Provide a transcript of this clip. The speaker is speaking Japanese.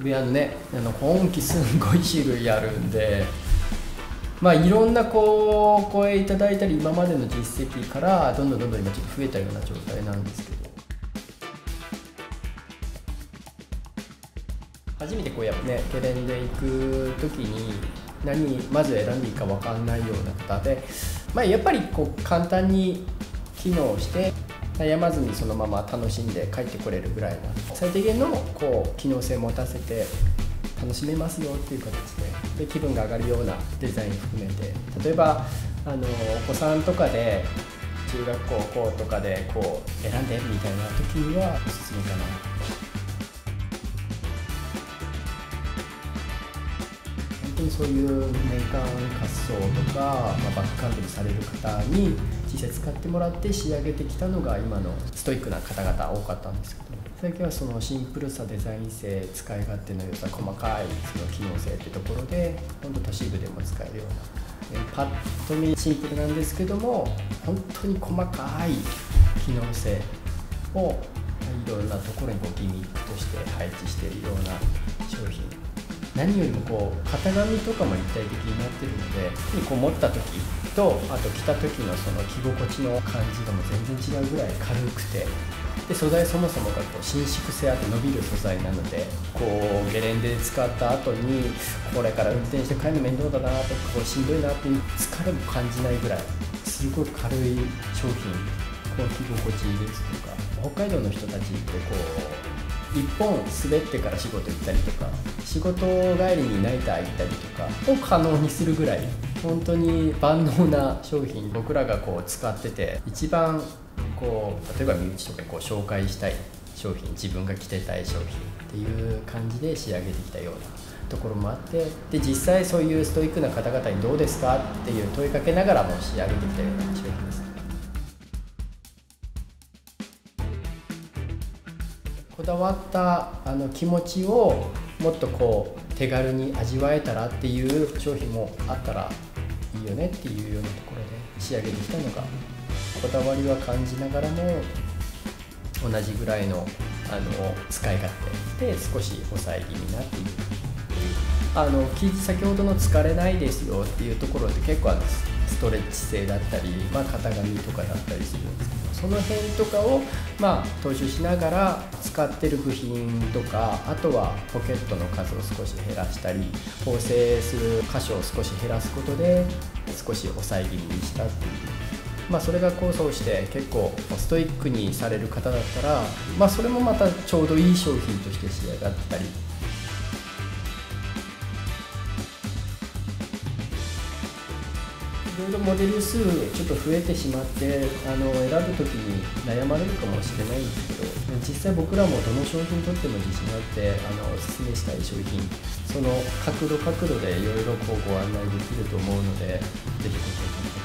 上あのねあの本気すんごい種類あるんでまあいろんなこう声いただいたり今までの実績からどんどんどんどん今ちょっと増えたような状態なんですけど。初めてこうやっぱねゲレンで行く時に何まず選んでいいか分かんないような方で、まあ、やっぱりこう簡単に機能して悩まずにそのまま楽しんで帰ってこれるぐらいな最低限のこう機能性を持たせて楽しめますよっていう形でで気分が上がるようなデザイン含めて例えばあのお子さんとかで中学校高とかでこう選んでみたいな時にはおすすめかな。本当にそういう年間滑走とか、まあ、バックカントリーされる方に実際使ってもらって仕上げてきたのが今のストイックな方々多かったんですけど最近はそのシンプルさデザイン性使い勝手の良さ細かいその機能性ってところで本当都市部でも使えるようなパッと見シンプルなんですけども本当に細かい機能性をいろんなところにこうギミックとして配置しているような商品何よりもこう型紙とかも立体的になってるのでこう持った時とあと着た時のその着心地の感じがもう全然違うぐらい軽くてで素材そもそもがこう伸縮性あって伸びる素材なのでこうゲレンデで使った後にこれから運転して帰るの面倒だなとかこうしんどいなっていう疲れも感じないぐらいすごい軽い商品こう着心地いいですとか北海道の人たちってこう一本滑ってから仕事行ったりとか仕事帰りにナイター行ったりとかを可能にするぐらい本当に万能な商品僕らがこう使ってて一番こう例えば身内とかこう紹介したい商品自分が着てたい商品っていう感じで仕上げてきたようなところもあってで実際そういうストイックな方々にどうですかっていう問いかけながらも仕上げてきたような商品です。こだわったあの気持ちをもっとこう手軽に味わえたらっていう商品もあったらいいよねっていうようなところで仕上げてきたのがこだわりは感じながらも同じぐらいのあの使い勝手で少し抑え気味になっている。あの先ほどの疲れないですよっていうところって結構あのストレッチ性だったり、まあ、型紙とかだったりするんですけどその辺とかを、まあ、踏襲しながら使ってる部品とかあとはポケットの数を少し減らしたり縫製する箇所を少し減らすことで少し抑え気味にしたっていうまあ、それが構想して結構ストイックにされる方だったら、まあ、それもまたちょうどいい商品として仕上がったり。いろいろモデル数ちょっと増えてしまってあの選ぶ時に悩まれるかもしれないんですけど実際僕らもどの商品とっても自信があってあのおすすめしたい商品その角度角度でいろいろご案内できると思うので是非ご検討